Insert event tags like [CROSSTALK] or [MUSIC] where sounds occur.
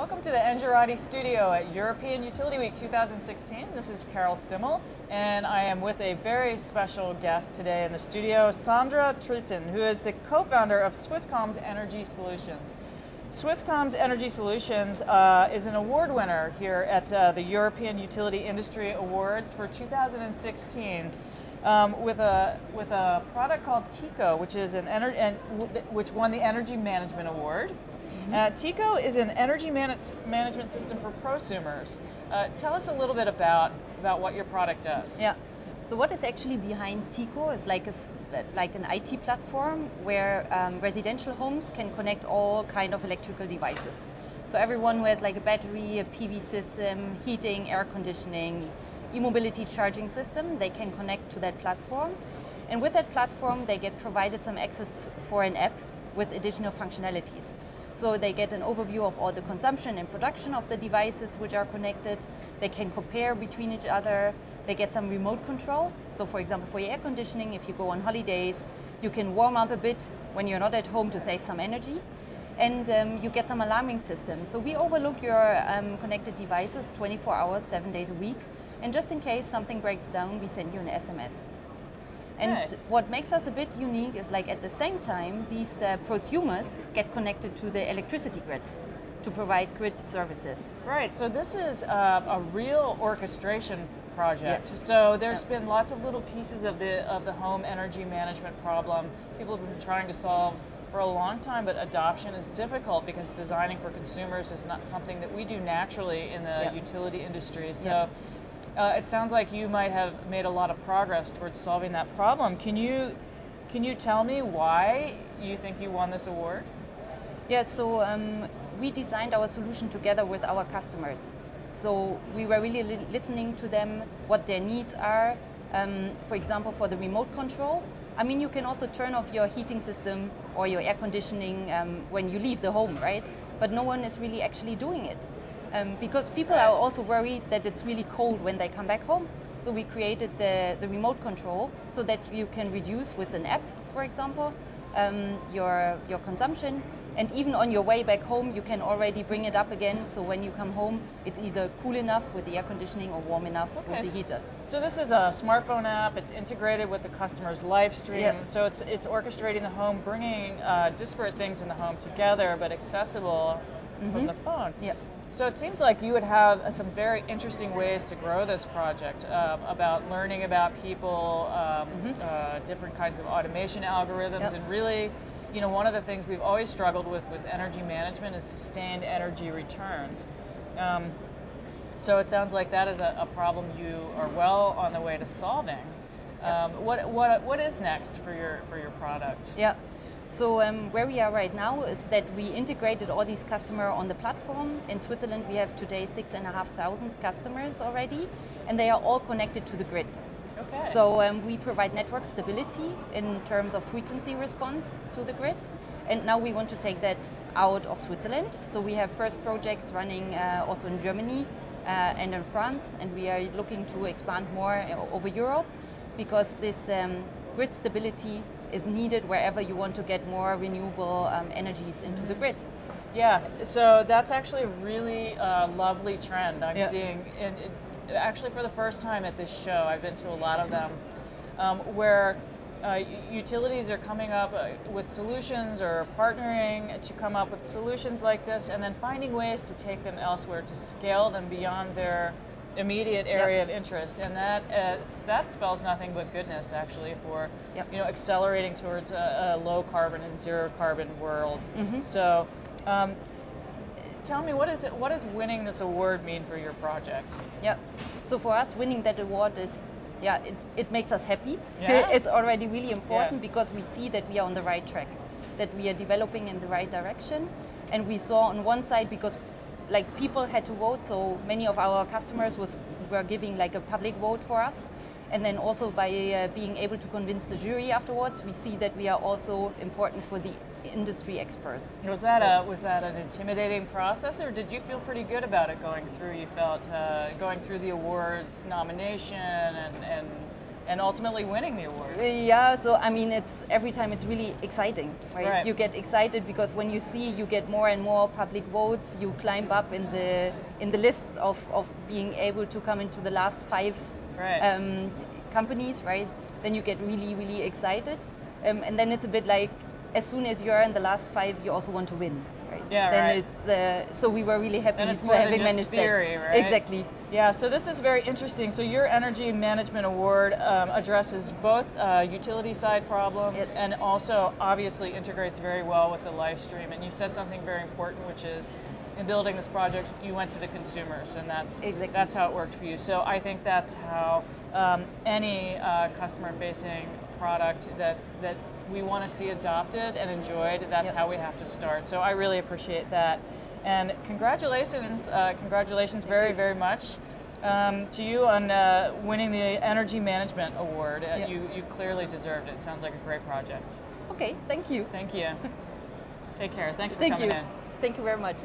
Welcome to the Engerati studio at European Utility Week 2016. This is Carol Stimmel, and I am with a very special guest today in the studio, Sandra Trittin, who is the co-founder of Swisscom's Energy Solutions. Swisscom's Energy Solutions uh, is an award winner here at uh, the European Utility Industry Awards for 2016. Um, with a with a product called Tiko, which is an ener- which won the Energy Management Award. Uh, Tiko is an energy man- management system for prosumers. Uh, tell us a little bit about, about what your product does. Yeah. So what is actually behind Tiko is like a, like an IT platform where um, residential homes can connect all kind of electrical devices. So everyone who has like a battery, a PV system, heating, air conditioning, e-mobility charging system, they can connect to that platform. And with that platform, they get provided some access for an app with additional functionalities. So they get an overview of all the consumption and production of the devices which are connected. They can compare between each other. They get some remote control. So for example, for your air conditioning, if you go on holidays, you can warm up a bit when you're not at home to save some energy. And um, you get some alarming system. So we overlook your um, connected devices 24 hours, seven days a week. And just in case something breaks down, we send you an SMS. And what makes us a bit unique is like at the same time, these uh, prosumers get connected to the electricity grid to provide grid services. Right, so this is uh, a real orchestration project. So there's been lots of little pieces of the of the home energy management problem. People have been trying to solve for a long time, but adoption is difficult because designing for consumers is not something that we do naturally in the utility industry. So uh, it sounds like you might have made a lot of progress towards solving that problem. Can you can you tell me why you think you won this award? Yeah, so um, we designed our solution together with our customers. So we were really li listening to them, what their needs are. Um, for example, for the remote control, I mean, you can also turn off your heating system or your air conditioning um, when you leave the home, right? But no one is really actually doing it. Um, because people are also worried that it's really cold when they come back home. So we created the, the remote control so that you can reduce with an app, for example, um, your, your consumption. And even on your way back home, you can already bring it up again. So when you come home, it's either cool enough with the air conditioning or warm enough okay. with the heater. So this is a smartphone app. It's integrated with the customer's live stream. Yep. So it's it's orchestrating the home, bringing uh, disparate things in the home together, but accessible mm -hmm. from the phone. Yep. So it seems like you would have some very interesting ways to grow this project um, about learning about people, um, mm-hmm. uh, different kinds of automation algorithms, yep. and really, you know, one of the things we've always struggled with with energy management is sustained energy returns. Um, so it sounds like that is a, a, problem you are well on the way to solving. Yep. Um, what, what, what is next for your, for your product? Yeah. So um, where we are right now is that we integrated all these customers on the platform. In Switzerland, we have today six and a half thousand customers already, and they are all connected to the grid. Okay. So um, we provide network stability in terms of frequency response to the grid. And now we want to take that out of Switzerland. So we have first projects running uh, also in Germany uh, and in France, and we are looking to expand more uh, over Europe because this um, grid stability is needed wherever you want to get more renewable um, energies into the grid. Yes, so that's actually a really uh, lovely trend I'm yeah. seeing. And in, actually, for the first time at this show, I've been to a lot of them, um, where uh, utilities are coming up uh, with solutions or partnering to come up with solutions like this, and then finding ways to take them elsewhere to scale them beyond their immediate area yep. of interest, and that is, that spells nothing but goodness actually for yep. you know accelerating towards a, a, low carbon and zero carbon world. Mm-hmm. So. Um, tell me what is it, what does winning this award mean for your project? Yeah, so for us, winning that award is yeah, it, it makes us happy. Yeah? [LAUGHS] it's already really important yeah. because we see that we are on the right track, that we are developing in the right direction. And we saw on one side, because like people had to vote, so many of our customers was were giving like a public vote for us. And then also by uh, being able to convince the jury afterwards, we see that we are also important for the industry experts. Was that a was that an intimidating process, or did you feel pretty good about it going through? You felt uh, going through the awards nomination and and and ultimately winning the award. Yeah, so I mean, it's every time it's really exciting, right? Right. You get excited because when you see you get more and more public votes, you climb up in the in the lists of, of being able to come into the last five Right. um, companies, right? Then you get really really excited, um, and then it's a bit like as soon as you're in the last five, you also want to win, right? Yeah, Then right. it's uh, so we were really happy And it's to just managed theory, that. right? Exactly. Yeah, so this is very interesting. So your Energy Management Award um, addresses both uh, utility side problems Yes. and also obviously integrates very well with the live stream. And you said something very important, which is in building this project, you went to the consumers, and that's Exactly. that's how it worked for you. So I think that's how um, any uh, customer-facing product that that we want to see adopted and enjoyed. That's Yep. how we have to start. So I really appreciate that. And congratulations, uh, congratulations very, very much um, to you on uh, winning the Energy Management Award. Uh, Yep. you, you clearly deserved it. Sounds like a great project. Okay, thank you. Thank you. [LAUGHS] Take care. Thanks for Thank coming you. in. Thank you very much.